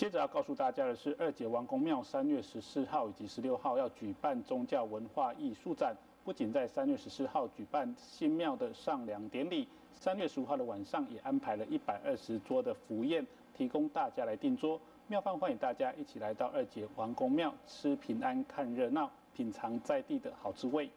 接着要告诉大家的是，二姐王公庙三月十四号以及十六号要举办宗教文化艺术展，不仅在三月十四号举办新庙的上梁典礼，三月十五号的晚上也安排了一百二十桌的福宴，提供大家来订桌。庙方欢迎大家一起来到二姐王公庙吃平安、看热闹、品尝在地的好滋味。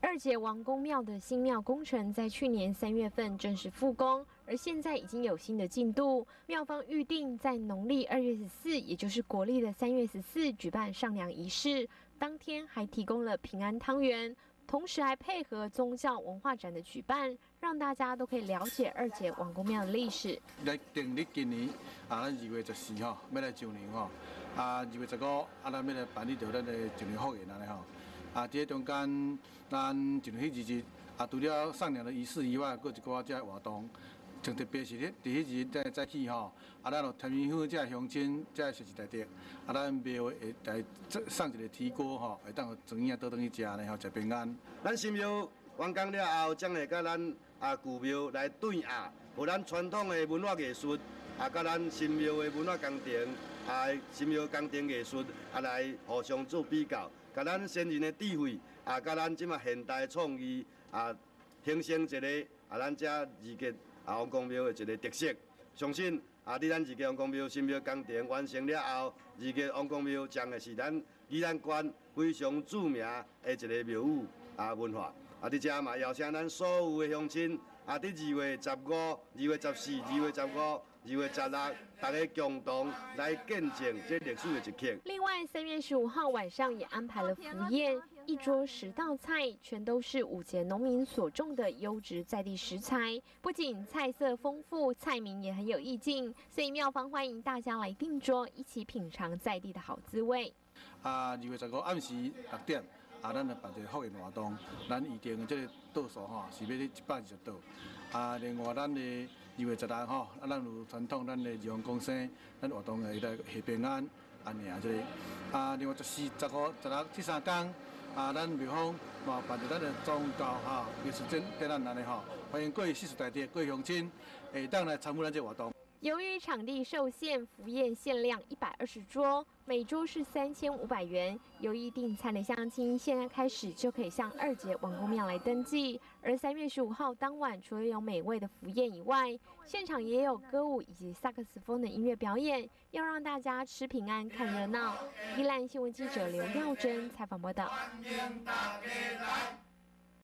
二姐王公庙的新庙工程在去年三月份正式复工，而现在已经有新的进度。庙方预定在农历二月十四，也就是国历的三月十四举办上梁仪式，当天还提供了平安汤圆，同时还配合宗教文化展的举办，让大家都可以了解二姐王公庙的历史。来定历今年啊，二月十四号要来周年吼，啊二月十五啊，来办理着咱的周年福宴安尼吼。啊，伫个中间，咱就迄日日啊，除了上梁的仪式以外，搁一寡遮活动，像特别是咧，伫迄日再再去吼，啊，咱就添面好遮乡亲，遮实实在在，啊，咱庙会来送一个提锅吼，会当装影倒转去食呢吼，食平安。咱新庙完工了后，将会甲咱啊旧庙来对下，互咱传统的文化艺术，啊，甲咱新庙的文化工程，啊，新庙工程艺术啊来互相做比较。甲咱先人的智慧，也，甲咱即马现代创意，也，形成一个啊，咱遮二级啊王公庙的一个特色。相信啊，伫咱二级王公庙新庙工程完成了后，二级王公庙将会是咱宜兰县非常著名的一个庙宇啊文化。啊，伫遮嘛邀请咱所有的乡亲，啊，伫二月十五、二月十四、二月十五。二月十六，大家共同来见证这历史的一刻。另外，三月十五号晚上也安排了福宴，一桌十道菜，全都是五节农民所种的优质在地食材。不仅菜色丰富，菜名也很有意境，所以庙方欢迎大家来订桌，一起品尝在地的好滋味。啊，二月十五暗时六点。啊，咱来办一个福音活动，咱预定的这个桌数吼是要咧一百二十桌。啊，另外咱的二月十六吼，啊，咱有传统咱的日王公生，咱活动会来下平安，安尼啊这个。啊，另外十四、十五、十六这三天，啊，咱庙方嘛办一咱的宗教哈艺术展，在咱安尼吼，欢迎各位四处大地、各位乡亲，会当来参与咱这活动。由于场地受限，福宴限量一百二十桌，每桌是三千五百元。有意订餐的乡亲，现在开始就可以向二姐王公庙来登记。而三月十五号当晚，除了有美味的福宴以外，现场也有歌舞以及萨克斯风的音乐表演，要让大家吃平安、看热闹。宜兰新闻记者刘耀珍采访报道。